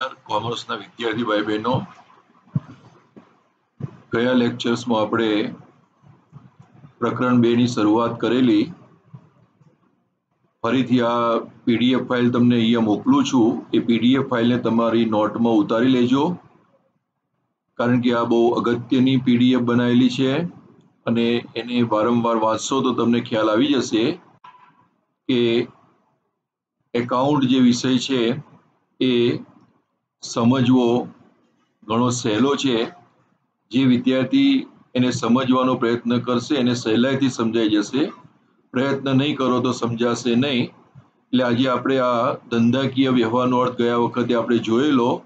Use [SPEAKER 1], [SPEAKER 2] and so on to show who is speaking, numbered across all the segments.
[SPEAKER 1] કોમર્સના વિદ્યાર્થી ભાઈ બહેનો, ગયા લેક્ચર્સમાં આપણે પ્રકરણ બે ની શરૂઆત કરેલી. ફરીથી આ પીડીએફ ફાઇલ તમને અહીંયા મોકલું છું. એ પીડીએફ ફાઇલને તમારી નોટમાં ઉતારી લેજો. કારણ કે આ બહુ અગત્યની પીડીએફ બનાવેલી છે અને એને વારંવાર વાંચશો તો તમને ખ્યાલ આવી જશે કે એકાઉન્ટ જે વિષય છે એ સમજવો ઘણો સહેલો છે. જે વિદ્યાર્થી એને સમજવાનો પ્રયત્ન કરશે, એને સહેલાઈથી સમજાઈ જશે. પ્રયત્ન નહીં કરો તો સમજાશે નહીં. એટલે આજે આપણે આ ધંધાકીય વ્યવહારનો અર્થ ગયા વખતે આપણે જોયેલો.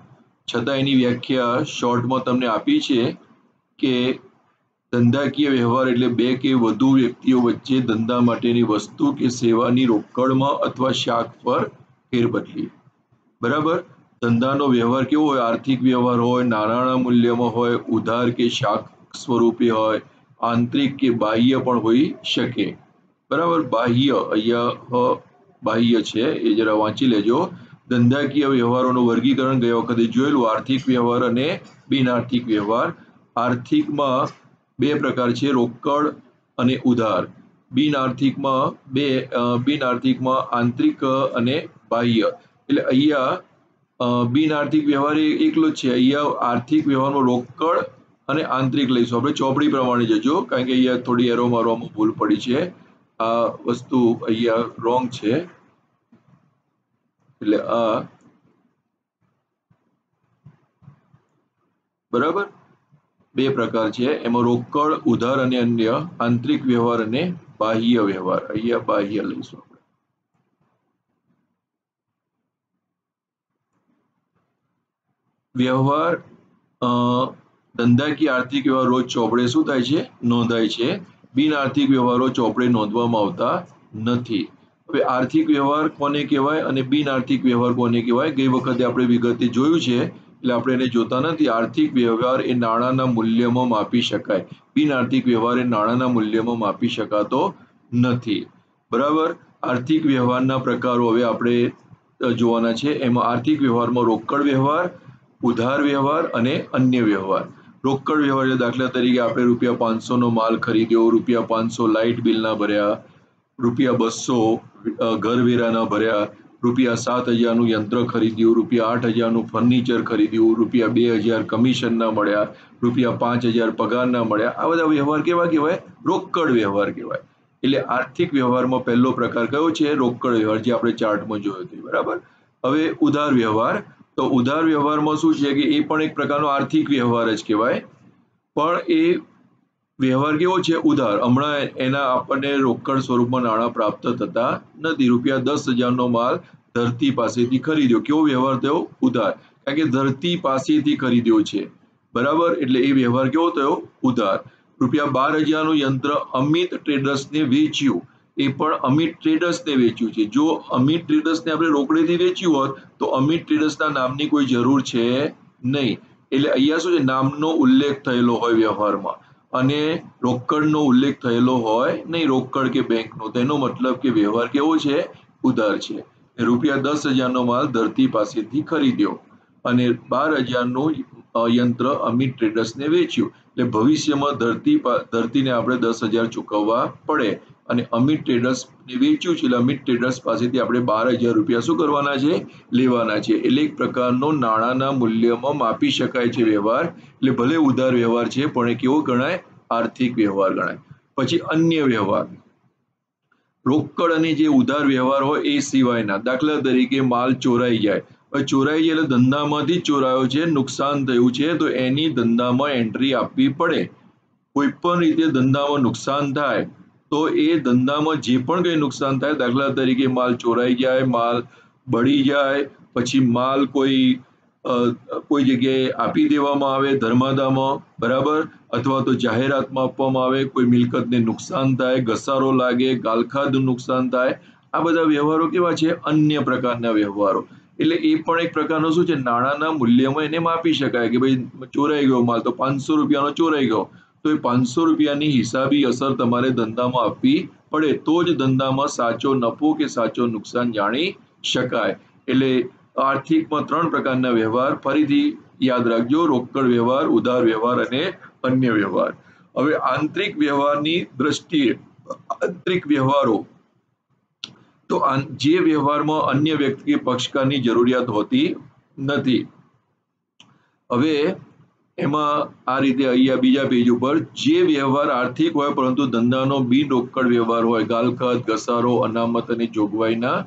[SPEAKER 1] છતાં એની વ્યાખ્યા શોર્ટમાં તમને આપી છે કે ધંધાકીય વ્યવહાર એટલે બે કે વધુ વ્યક્તિઓ વચ્ચે ધંધા માટેની વસ્તુ કે સેવાની રોકડમાં અથવા શાક પર ફેરબદલી. બરાબર? ધંધાનો વ્યવહાર કેવો હોય? આર્થિક વ્યવહાર હોય, નાણાંના મૂલ્યમાં હોય, ઉધાર કે શાક સ્વરૂપે હોય, આંતરિક કે બાહ્ય પણ હોઈ શકે. બરાબર? બાહ્ય અહીંયા બાહ્ય છે. એ જરા વાંચી લેજો. ધંધાકીય વ્યવહારોનું વર્ગીકરણ ગયા વખતે જોયેલું. આર્થિક વ્યવહાર અને બિન આર્થિક વ્યવહાર. આર્થિકમાં બે પ્રકાર છે, રોકડ અને ઉધાર. બિન આર્થિકમાં બે બિન આર્થિકમાં આંતરિક અને બાહ્ય. એટલે અહીંયા બિન આર્થિક વ્યવહાર એકલો જ છે. અહીંયા આર્થિક વ્યવહારમાં રોકડ અને આંતરિક લઈશું. આપણે ચોપડી પ્રમાણે જજો, કારણ કે અહીંયા થોડી એરો મારવામાં ભૂલ પડી છે. આ વસ્તુ અહીંયા રોંગ છે. એટલે આ બરાબર? બે પ્રકાર છે. એમાં રોકડ, ઉધાર અને અન્ય આંતરિક વ્યવહાર અને બાહ્ય વ્યવહાર. અહીંયા બાહ્ય લઈશું વ્યવહાર ધંધાકીય આર્થિક વ્યવહાર ચોપડે શું થાય છે? નોંધાય છે. બિન આર્થિક વ્યવહારો ચોપડે નોંધવામાં આવતા નથી. હવે આર્થિક વ્યવહાર કોને કહેવાય અને બિન આર્થિક વ્યવહાર કોને કહેવાય? ગઈ વખતે આપણે વિગતે જોયું છે, એટલે આપણે એને જોતા નથી. આર્થિક વ્યવહાર એ નાણાંના મૂલ્યમાં માપી શકાય. બિન આર્થિક વ્યવહાર એ નાણાંના મૂલ્યમાં માપી શકાતો નથી. બરાબર? આર્થિક વ્યવહારના પ્રકારો હવે આપણે જોવાના છે. એમાં આર્થિક વ્યવહારમાં રોકડ વ્યવહાર ઉધાર વ્યવહાર અને અન્ય વ્યવહાર. રોકડ વ્યવહાર દાખલા તરીકે આપણે રૂપિયા પાંચસોનો માલ ખરીદ્યો, રૂપિયા પાંચસો લાઇટ બિલના ભર્યા, રૂપિયા બસો ઘરવેરાના ભર્યા, રૂપિયા સાત હજારનું યંત્ર ખરીદ્યું, રૂપિયા આઠ હજારનું ફર્નિચર ખરીદ્યું, રૂપિયા બે હજાર કમિશનના મળ્યા, રૂપિયા પાંચ હજાર પગારના મળ્યા. આ બધા વ્યવહાર કેવા કહેવાય? રોકડ વ્યવહાર કહેવાય. એટલે આર્થિક વ્યવહારમાં પહેલો પ્રકાર કયો છે? રોકડ વ્યવહાર, જે આપણે ચાર્ટમાં જોયો હતો બરાબર? હવે ઉધાર વ્યવહાર તો ઉધાર વ્યવહારમાં શું છે કે એ પણ એક પ્રકારનો આર્થિક વ્યવહાર જ કહેવાય. પણ એ વ્યવહાર કેવો છે? ઉધાર. હમણાં એના આપણને રોકડ સ્વરૂપમાં નાણાં પ્રાપ્ત થતા નથી. રૂપિયા દસ હજારનો માલ ધરતી પાસેથી ખરીદ્યો. કેવો વ્યવહાર થયો? ઉધાર. કારણ કે ધરતી પાસેથી ખરીદ્યો છે. બરાબર? એટલે એ વ્યવહાર કેવો થયો? ઉધાર. રૂપિયા બાર હજારનું યંત્ર અમિત ટ્રેડર્સને વેચ્યું. એ પણ અમિત ટ્રેડર્સને વેચ્યું છે. જો અમિત ટ્રેડર્સને આપણે રોકડેથી વેચ્યું હોત, તો અમિત ટ્રેડર્સના નામની કોઈ જરૂર છે નહીં. એટલે અહીંયા શું છે? નામનો ઉલ્લેખ થયેલો હોય વ્યવહારમાં. અને રોકડનો ઉલ્લેખ થયેલો હોય નહીં, રોકડ કે બેંકનો. તેનો મતલબ કે વ્યવહાર કેવો છે? ઉધાર છે. રૂપિયા દસ હજારનો માલ ધરતી પાસેથી ખરીદ્યો. અને બાર હજારનું યંત્ર અમિત ટ્રેડર્સને વેચ્યું. એટલે ભવિષ્યમાં ધરતી ધરતીને આપણે દસ હજાર ચૂકવવા પડે. અને અમિત ટ્રેડર્સને વેચ્યું છે અમિત ટ્રેડર્સ પાસેથી આપણે બાર હજાર રૂપિયા શું કરવાના છે? લેવાના છે. એટલે એક પ્રકારનો નાણાંના મૂલ્યમાં માપી શકાય છે વ્યવહાર. એટલે ભલે ઉધાર વ્યવહાર છે, પણ એ કેવો ગણાય? આર્થિક વ્યવહાર ગણાય. પછી અન્ય વ્યવહાર. રોકડ અને જે ઉધાર વ્યવહાર હોય એ સિવાયના. દાખલા તરીકે માલ ચોરાઈ જાય. ચોરાઈ એટલે ધંધામાંથી ચોરાયો છે, નુકસાન થયું છે, તો એની ધંધામાં એન્ટ્રી આપવી પડે. કોઈ પણ રીતે ધંધામાં નુકસાન થાય તો એ ધંધામાં જે પણ કંઈ નુકસાન થાય, દાખલા તરીકે માલ ચોરાઈ જાય, માલ બળી જાય, પછી માલ કોઈ કોઈ જગ્યાએ આપી દેવામાં આવે ધર્માદામાં, બરાબર? અથવા તો જાહેરાતમાં આપવામાં આવે, કોઈ મિલકતને નુકસાન થાય, ઘસારો લાગે ગાલખાદનું નુકસાન થાય, આ બધા વ્યવહારો કેવા છે? અન્ય પ્રકારના વ્યવહારો. એટલે એ પણ એક પ્રકારનો શું છે? નાણાંના મૂલ્યમાં એને માપી શકાય કે ભાઈ ચોરાઈ ગયો માલ તો પાંચસો રૂપિયાનો ચોરાઈ ગયો. તો એ પાંચસો રૂપિયાની હિસાબી અસર તમારે ધંધામાં આપવી પડે તો જ ધંધામાં સાચો નફો કે સાચો નુકસાન જાણી શકાય. એટલે આર્થિકમાં ત્રણ પ્રકારના વ્યવહાર, ફરીથી યાદ રાખજો, રોકડ વ્યવહાર, ઉધાર વ્યવહાર અને અન્ય વ્યવહાર. હવે આંતરિક વ્યવહારની દ્રષ્ટિએ, આંતરિક વ્યવહારો. તો જે વ્યવહારમાં અન્ય વ્યક્તિ કે પક્ષકારની જરૂરિયાત હોતી નથી. હવે એમાં આ રીતે અહીંયા બીજા પેજ ઉપર જે વ્યવહાર આર્થિક હોય પરંતુ ધંધાનો બિન રોકડ વ્યવહાર હોય ગાલખત ઘસારો, અનામત અને જોગવાઈના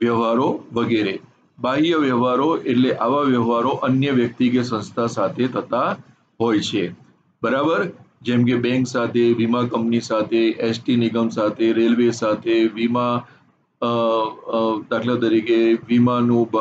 [SPEAKER 1] વ્યવહારો વગેરે. બાહ્ય વ્યવહારો એટલે આવા વ્યવહારો અન્ય વ્યક્તિ કે સંસ્થા સાથે થતા હોય છે. બરાબર? જેમ કે બેંક સાથે, વીમા કંપની સાથે એસટી નિગમ સાથે, રેલવે સાથે, વીમા દાખલા તરીકે વીમાનું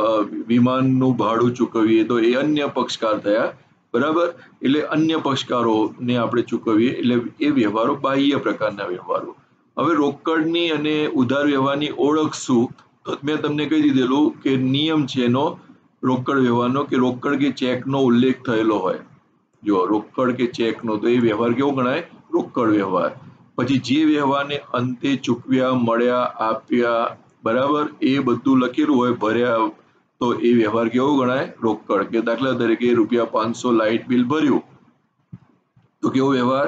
[SPEAKER 1] વિમાનનું ભાડું ચૂકવીએ તો એ અન્ય પક્ષકાર થયા બરાબર? એટલે અન્ય પક્ષકારોને આપણે ચૂકવીએ. એટલે એ વ્યવહારો બાહ્ય પ્રકારના વ્યવહારો. હવે રોકડની અને ઉધાર વ્યવહારની ઓળખ શું? તો મેં તમને કહી દીધેલું કે નિયમ છે એનો રોકડ વ્યવહારનો કે રોકડ કે ચેકનો ઉલ્લેખ થયેલો હોય. જો રોકડ કે ચેકનો તો એ વ્યવહાર કેવો ગણાય? રોકડ વ્યવહાર. પછી જે વ્યવહારને અંતે ચૂકવ્યા, મળ્યા, આપ્યા, બરાબર? એ બધું લખેલું હોય, ભર્યા તો એ વ્યવહાર કેવો ગણાય? રોકડ. કે દાખલા તરીકે રૂપિયા પાંચસો લાઇટ બિલ ભર્યું, તો કેવો વ્યવહાર?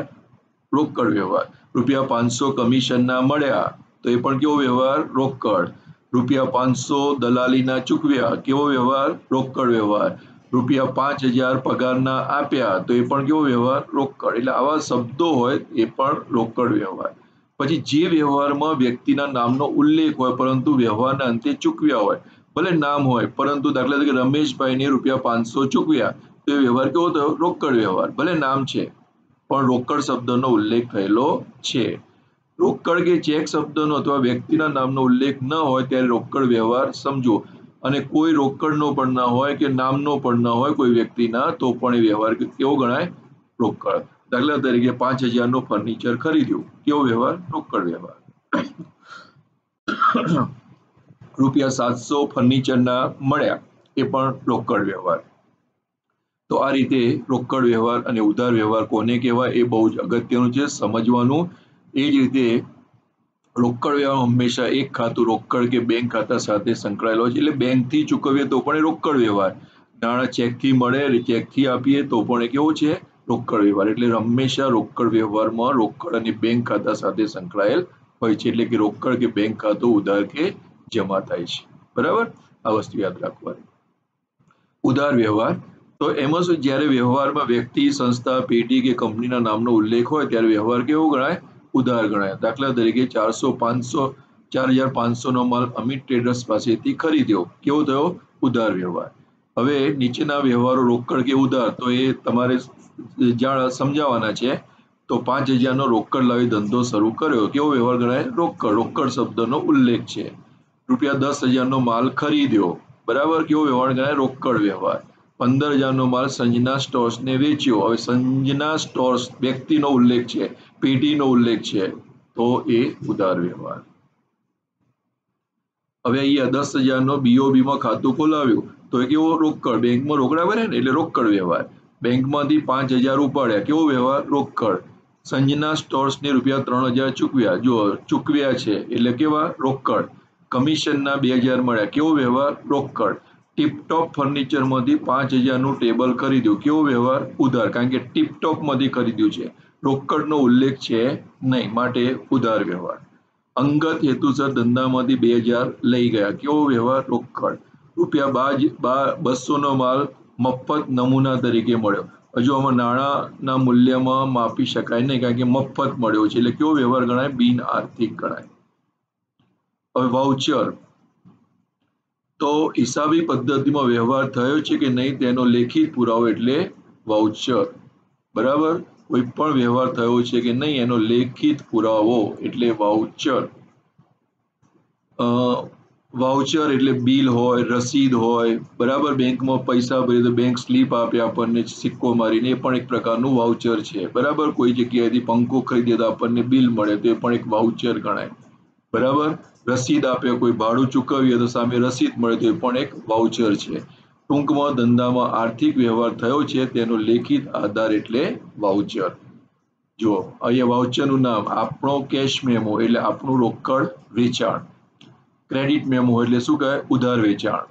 [SPEAKER 1] રોકડ વ્યવહાર. રૂપિયા પાંચસો કમિશનના મળ્યા, તો એ પણ કેવો વ્યવહાર? રોકડ. રૂપિયા પાંચસો દલાલીના ચૂકવ્યા, કેવો વ્યવહાર? રોકડ વ્યવહાર. રૂપિયા પાંચ હજાર પગારના આપ્યા, તો એ પણ કેવો વ્યવહાર? રોકડ. એટલે આવા શબ્દો હોય, એ પણ રોકડ વ્યવહાર. પછી જે વ્યવહારમાં વ્યક્તિના નામનો ઉલ્લેખ હોય, પરંતુ વ્યવહારના અંતે ચૂકવ્યા હોય ભલે નામ હોય, પરંતુ દાખલા તરીકે રમેશભાઈને રૂપિયા પાંચસો ચૂકવ્યા, તો એ વ્યવહાર કેવો થયો? રોકડ વ્યવહાર. ભલે નામ છે, પણ રોકડ શબ્દનો ઉલ્લેખ થયેલો છે. રોકડ કે ચેક શબ્દનો અથવા વ્યક્તિના નામનો ઉલ્લેખ ન હોય, ત્યારે રોકડ વ્યવહાર સમજો. અને કોઈ રોકડનો પણ ના હોય કે નામનો પણ ન હોય કોઈ વ્યક્તિના, તો પણ એ વ્યવહાર કેવો ગણાય? રોકડ. દાખલા તરીકે પાંચ હજારનું ફર્નિચર ખરીદ્યું. કેવો વ્યવહાર? રોકડ વ્યવહાર. રૂપિયા સાતસો ફર્નિચરના મળ્યા, એ પણ રોકડ વ્યવહાર. તો આ રીતે રોકડ વ્યવહાર અને ઉધાર વ્યવહાર કોને કહેવાય એ બહુ જ અગત્યનું છે, સમજવાનું. એ જ રીતે રોકડ વ્યવહાર હંમેશા એક ખાતું રોકડ કે બેંક ખાતા સાથે સંકળાયેલો છે, એટલે બેંકથી ચૂકવીએ તો પણ એ રોકડ વ્યવહાર. નાણાં ચેકથી મળે ચેકથી આપીએ તો પણ એ કેવો છે? રોકડ વ્યવહાર. એટલે હંમેશા રોકડ વ્યવહારમાં રોકડ અને બેંક ખાતા સાથે સંકળાયેલ હોય છે, એટલે કે રોકડ કે બેંક ખાતું, ઉધાર કે જમા થાય છે. બરાબર? આ વસ્તુ યાદ રાખવાની. ઉધાર વ્યવહાર. તો એમાં શું જ્યારે વ્યવહારમાં વ્યક્તિ, સંસ્થા, પેઢી કે કંપનીના નામનો ઉલ્લેખ હોય ત્યારે વ્યવહાર કેવો ગણાય? ઉદાર ગણાય. દાખલા તરીકે ચારસો પાંચસો, ચાર હજાર પાંચસોનો માલ અમિત ટ્રેડર્સ પાસેથી ખરીદ્યો. કેવો થયો? ઉધાર વ્યવહાર. હવે નીચેના વ્યવહારો રોકડ કે ઉધાર, તો એ તમારે જાણ સમજાવવાના છે. તો પાંચ હજારનો રોકડ લાવી ધંધો શરૂ કર્યો. કેવો વ્યવહાર ગણાય? રોકડ. રોકડ શબ્દનો ઉલ્લેખ છે. રૂપિયા દસ હજારનો માલ ખરીદ્યો. બરાબર? કેવો વ્યવહાર ગણાય રોકડ વ્યવહાર. પંદર હજારનો માલ સંજના સ્ટોર્સને વેચ્યો. હવે સંજના સ્ટોર્સ વ્યક્તિનો ઉલ્લેખ છે, પેઢીનો ઉલ્લેખ છે, તો એ ઉધાર વ્યવહાર. હવે અહીંયા દસ હજારનો બીઓબીમાં ખાતું ખોલાવ્યું. તો એ કેવો રોકડ? બેંકમાં રોકડા ભરે ને? એટલે રોકડ વ્યવહાર. બેંકમાંથી પાંચ હજાર ઉપાડ્યા. કેવો વ્યવહાર? રોકડ. સંજના સ્ટોર્સને રૂપિયા ત્રણ હજાર ચૂકવ્યા. જો ચૂકવ્યા છે. એટલે કેવા? રોકડ. કમિશનના બે હજાર મળ્યા. કેવો વ્યવહાર? રોકડ. ટીપટોપ ફર્નિચરમાંથી પાંચ હજારનું ટેબલ ખરીદ્યું. કેવો વ્યવહાર? ઉધાર. કારણ કે ટીપટોપમાંથી ખરીદ્યું છે. રોકડનો ઉલ્લેખ છે નહીં. માટે ઉધાર વ્યવહાર. અંગત હેતુસર ધંધામાંથી બે હજાર લઈ ગયા. કેવો વ્યવહાર? રોકડ. રૂપિયા બાજ, બા બસોનો માલ મફત નમૂના તરીકે મળ્યો. હજુ આમાં નાણાંના મૂલ્યમાં માપી શકાય નહીં. કારણ કે મફત મળ્યો છે. એટલે કેવો વ્યવહાર ગણાય? બિન આર્થિક ગણાય. હવે વાઉચર તો હિસાબી પદ્ધતિમાં વ્યવહાર થયો છે કે નહીં તેનો લેખિત પુરાવો એટલે વાઉચર બરાબર? કોઈ પણ વ્યવહાર થયો છે કે નહીં એનો લેખિત પુરાવો એટલે વાઉચર વાઉચર એટલે બિલ હોય, રસીદ હોય, બરાબર? બેંકમાં પૈસા ભરીએ તો બેંક સ્લીપ આપે આપણને, સિક્કો મારીને, એ પણ એક પ્રકારનું વાઉચર છે. બરાબર? કોઈ જગ્યાએથી પંખો ખરીદીએ તો આપણને બિલ મળે, તો એ પણ એક વાઉચર ગણાય. બરાબર? રસીદ આપે, કોઈ ભાડું ચૂકવીએ તો સામે રસીદ મળે તો એ પણ એક વાઉચર છે. ટૂંકમાં ધંધામાં આર્થિક વ્યવહાર થયો છે, તેનો લેખિત આધાર એટલે વાઉચર જો અહીંયા વાઉચરનું નામ, આપણો કેશ મેમો એટલે આપણું રોકડ વેચાણ. ક્રેડિટ મેમો એટલે શું કહે ઉધાર વેચાણ.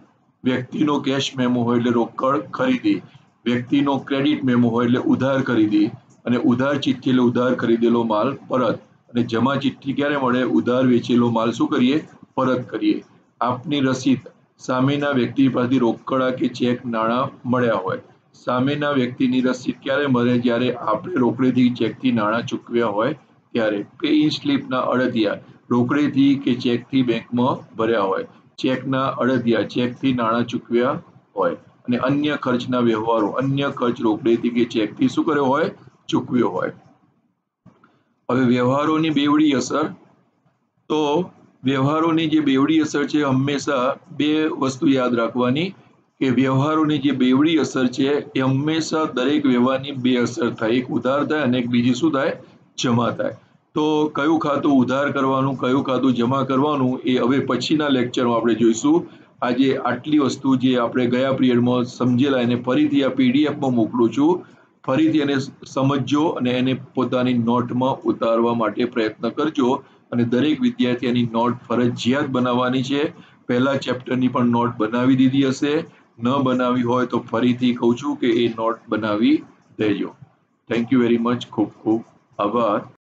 [SPEAKER 1] વ્યક્તિનો કેશ મેમો હોય એટલે રોકડ ખરીદી. વ્યક્તિનો ક્રેડિટ મેમો હોય એટલે ઉધાર ખરીદી. અને ઉધાર ચિઠ્ઠી એટલે ઉધાર ખરીદેલો માલ પરત. અને જમા ચિઠ્ઠી ક્યારે મળે, ઉધાર વેચેલો, માલ શું કરીએ? પરત કરીએ. આપની રસીદ. સામેના વ્યક્તિ પાસેથી રોકડા કે ચેક નાણાં મળ્યા હોય. સામેના વ્યક્તિની રસીદ ક્યારે મળે? જ્યારે આપણે રોકડેથી ચેકથી નાણાં ચૂકવ્યા હોય, ત્યારે. પે ઇન સ્લીપના અડદિયા. રોકડેથી કે ચેકથી બેંકમાં ભર્યા હોય. ચેકના અડદિયા. ચેકથી નાણાં ચૂકવ્યા હોય. અને અન્ય ખર્ચના વ્યવહારો. અન્ય ખર્ચ રોકડેથી કે ચેકથી શું કર્યો હોય? ચૂકવ્યો હોય. હવે વ્યવહારોની બેવડી અસર. તો વ્યવહારોની જે બેવડી અસર છે, હંમેશા બે વસ્તુ યાદ રાખવાની કે વ્યવહારોની જે બેવડી અસર છે, એ હંમેશા દરેક વ્યવહારની બે અસર થાય. એક ઉધાર થાય અને એક બીજી શું થાય? જમા થાય. તો કયું ખાતું ઉધાર કરવાનું, કયું ખાતું જમા કરવાનું, એ હવે પછીના લેક્ચરમાં આપણે જોઈશું. આજે આટલી વસ્તુ જે આપણે ગયા પિરિયડમાં સમજેલા એને ફરીથી આ પીડીએફમાં મોકલું છું. ફરીથી એને સમજજો અને એને પોતાની નોટમાં ઉતારવા માટે પ્રયત્ન કરજો. અને દરેક વિદ્યાર્થી એની નોટ ફરજિયાત બનાવવાની છે. પહેલા ચેપ્ટરની પણ નોટ બનાવી દીધી હશે. ન બનાવી હોય તો ફરીથી કહું છું કે એ નોટ બનાવી દેજો. થેન્ક યુ વેરી મચ ખૂબ ખૂબ આભાર.